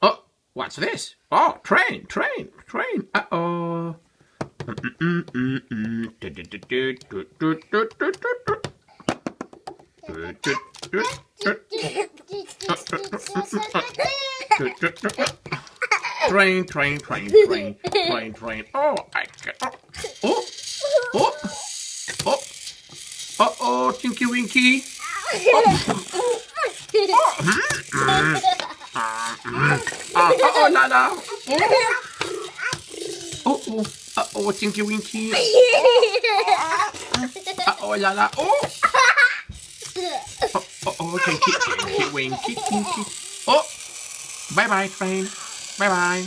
Oh, what's this? Oh, train, train, train. Uh oh. Train, train, train, train, train, train. Oh, I can. Oh, oh, oh, oh, oh, Tinky Winky. Ah, oh, oh, la la. Oh, oh, uh oh, Tinky Winky. Uh oh, la la. Oh, oh, oh, oh, Tinky, Tinky Winky, Tinky. Oh, bye bye, train. Bye bye.